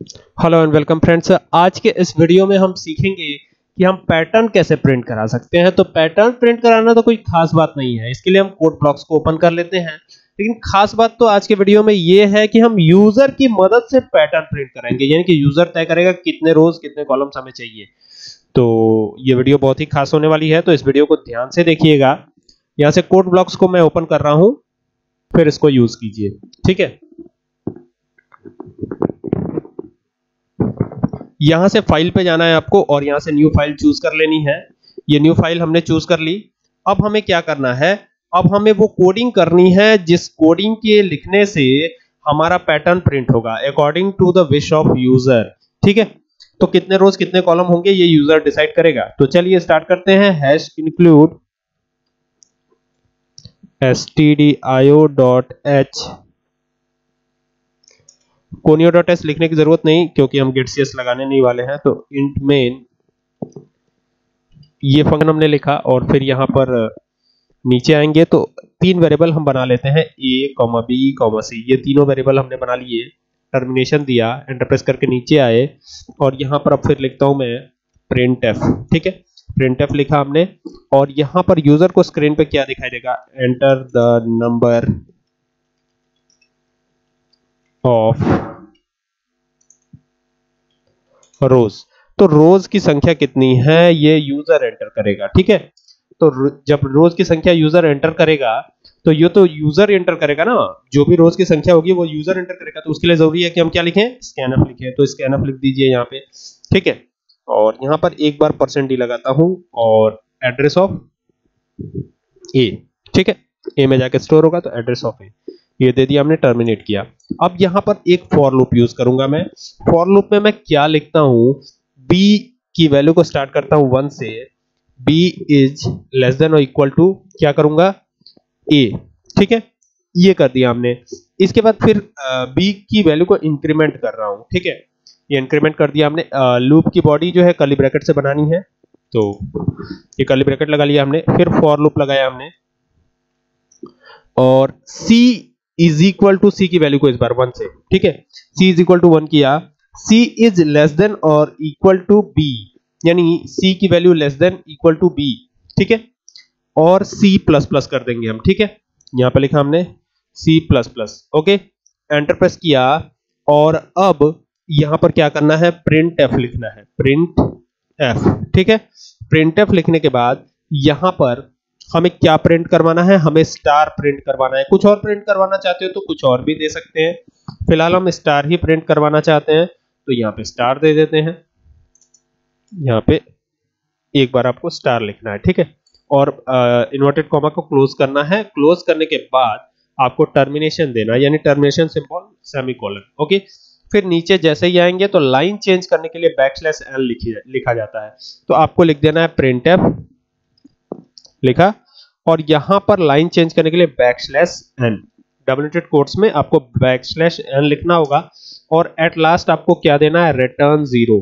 Hello and welcome friends आज के इस वीडियो में हम सीखेंगे कि हम पैटर्न कैसे प्रिंट करा सकते हैं। तो पैटर्न प्रिंट कराना तो कोई खास बात नहीं है। इसके लिए हम कोड ब्लॉक्स को ओपन कर लेते हैं। लेकिन खास बात तो आज के वीडियो में ये है कि हम यूज़र की मदद से पैटर्न प्रिंट करेंगे यानी कि यूज़र तय करेगा कितने रोज कितने कॉलम्स हमें चाहिए। तो ये वीडियो बहुत ही खास होने वाली है। तो इस वीडियो को ध्यान से देखिएगा। यहाँ से कोड ब्लॉक्स को मैं ओपन कर रहा हूँ। फिर इसको यूज़ कीजिए। ठीक है? यहाँ से फ़ाइल पे जाना है आपको और यहाँ से न्यू फ़ाइल चूज़ कर लेनी है। ये न्यू फ़ाइल हमने चूज़ कर ली। अब हमें क्या करना है? अब हमें वो कोडिंग करनी है जिस कोडिंग के लिखने से हमारा पैटर्न प्रिंट होगा according to the wish of user ठीक है? तो कितने रोज कितने कॉलम होंगे, ये यूज़र डिसाइड करेगा। तो चलिए स्टार्ट करते हैं। Hash include stdio.h conio dot S लिखने की ज़रूरत नहीं, क्योंकि हम गेट सी एस लगाने नहीं वाले हैं तो इंट मेन ये फ़ंक्शन हमने लिखा और फिर यहाँ पर, नीचे आएँगे तो तीन वेरिएबल हम बना लेते हैं A comma B comma C ये तीनों वेरिएबल हमने बना लिए टर्मिनेशन दिया एंटरप्रेस करके नीचे आए, और यहाँ पर अब फिर लिखता हूँ मैं प्रिंट एफ़ ठीक है? प्रिंट एफ़ लिखा हमने, और यहाँ पर यूज़र को स्क्रीन पे क्या दिखाई देगा? Enter the number of rows तो रोज की संख्या कितनी है? ये यूज़र एंटर करेगा, ठीक है? तो जब रोज की संख्या यूज़र एंटर करेगा तो ये तो यूज़र एंटर करेगा ना? जो भी रोज की संख्या होगी, वो यूज़र एंटर करेगा। तो उसके लिए ज़रूरी है कि हम क्या लिखें? स्कैनअप लिखें। तो स्कैनअप लिख दीजिए यहाँ पे, ठीक है? और यहाँ पर एक बार परसेंट डी लगाता हूँ और एड्रेस ऑफ़ ए ठीक है? ए में जाके स्टोर होगा तो एड्रेस ऑफ़ ए ये दे दिया हमने टर्मिनेट किया। अब यहाँ पर एक फॉर लूप यूज़ करूँगा मैं। फॉर लूप में मैं क्या लिखता हूँ? B की वैल्यू को स्टार्ट करता हूँ वन से। B is less than or equal to क्या करूँगा? A ठीक है? ये कर दिया हमने। इसके बाद फिर b की वैल्यू को इंक्रीमेंट कर रहा हूँ। ठीक है? ये इंक्रीमेंट कर दिया हमने। लूप की बॉडी जो है कर्ली ब्रैकेट से बनानी है। तो ये कर्ली ब्रैकेट लगा लिया हमने। फिर फॉर लूप लगाया हमने। और c is equal to C की वैल्यू को इस बार वन से। ठीक है? C is equal to one किया। C is less than or equal to b यानी c की value less than equal to b ठीक है? और c प्लस प्लस कर देंगे हम। ठीक है? यहाँ पे लिखा हमने c plus plus okay enter press किया। और अब यहाँ पर क्या करना है? प्रिंट एफ़ लिखना है। प्रिंट एफ़ ठीक है? प्रिंट एफ़ लिखने के बाद यहाँ पर हमें क्या प्रिंट करवाना है? हमें स्टार प्रिंट करवाना है। कुछ और प्रिंट करवाना चाहते हो तो कुछ और भी दे सकते हैं। फ़िलहाल हम स्टार ही प्रिंट करवाना चाहते हैं। तो यहाँ पे स्टार दे देते हैं। यहाँ पे एक बार आपको स्टार लिखना है, ठीक है? और इन्वर्टेड कॉमा को क्लोज करना है। क्लोज करने के बाद आपको टर्मिनेशन देना यानी टर्मिनेशन सिंबल सेमीकोलन ओके फिर नीचे जैसे ही आएँगे तो लाइन चेंज करने के लिए बैकस्लैश एल लिखा जाता है। तो आपको लिख देना है प्रिंट एफ़ लिखा। और यहाँ पर लाइन चेंज करने के लिए backslash N double quotes में आपको बैक स्लैश एन लिखना होगा। और एट लास्ट आपको क्या देना है? रिटर्न ज़ीरो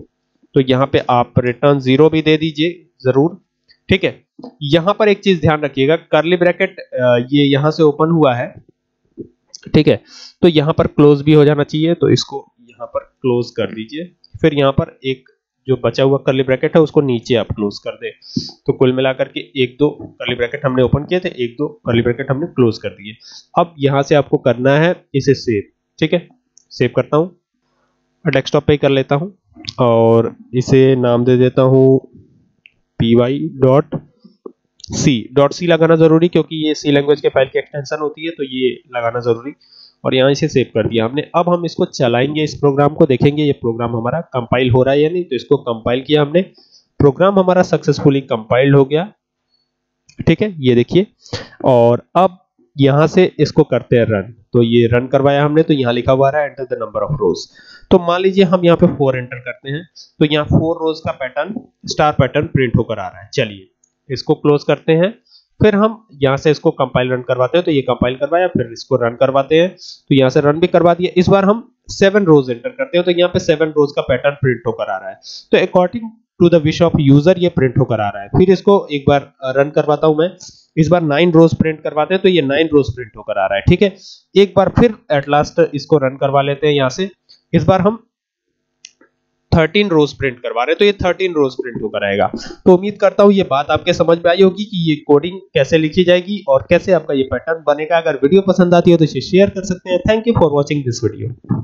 तो यहाँ पे आप रिटर्न ज़ीरो भी दे दीजिए, ज़रूर। ठीक है? यहाँ पर एक चीज़ ध्यान रखिएगा। करली ब्रैकेट ये यहाँ से ओपन हुआ है। ठीक है? तो यहाँ पर क्लोज भी हो जाना चाहिए। तो इसको यहाँ पर क्लोज कर दीजिए। फिर यहाँ पर एक जो बचा हुआ कर्ली ब्रैकेट है, उसको नीचे आप क्लोज कर दे। तो कुल मिलाकर के एक दो कर्ली ब्रैकेट हमने ओपन किए थे, एक दो कर्ली ब्रैकेट हमने क्लोज कर दिए। अब यहाँ से आपको करना है इसे सेव ठीक है? सेव करता हूँ। डेस्कटॉप पे कर लेता हूँ। और इसे नाम दे देता हूँ P Y dot C. Dot C लगाना ज़रूरी, क्योंकि ये सी लैंग्वेज के फ़ाइल की एक्सटेंशन होती है तो ये लगाना ज़रूरी। और यहाँ इसे सेव कर दिया हमने। अब हम इसको चलाएँगे, इस प्रोग्राम को देखेंगे, ये प्रोग्राम हमारा कंपाइल हो रहा है या नहीं? तो इसको कंपाइल किया हमने। प्रोग्राम हमारा सक्सेसफुली कंपाइल्ड हो गया। ठीक है, ये देखिए। और अब यहाँ से इसको करते हैं रन तो ये रन करवाया हमने तो यहाँ लिखा हुआ रहा है enter the number of rows तो मान लीजिए हम यहाँ पे फोर एंटर करते हैं। तो यहाँ फोर रोज का पैटर्न स्टार पैटर्न प्रिंट होकर आ रहा है। चलिए, इसको क्लोज करते हैं। फिर हम यहाँ से इसको कंपाइल रन करवाते हैं तो ये कंपाइल करवाया, फिर इसको रन करवाते हैं। तो यहाँ से रन भी करवा दिया। इस बार हम सेवन रोज एंटर करते हैं तो यहाँ पे सेवन रोज का पैटर्न प्रिंट होकर आ रहा है। तो according to the wish of user ये प्रिंट होकर आ रहा है। फिर इसको एक बार रन करवाता हूँ मैं। इस बार नाइन रोज प्रिंट करवाते हैं तो ये नाइन रोज प्रिंट होकर आ रहा है, ठीक है? एक बार फिर एट लास्ट इसको रन करवा लेते हैं यहाँ से। इस बार हम 13 रोज प्रिंट करवा रहे हैं तो ये 13 रोज प्रिंट होकर आएगा। तो उम्मीद करता हूँ ये बात आपके समझ में आई होगी कि ये कोडिंग कैसे लिखी जाएगी और कैसे आपका ये पैटर्न बनेगा। अगर वीडियो पसंद आती है तो इसे शेयर कर सकते हैं। Thank you for watching this video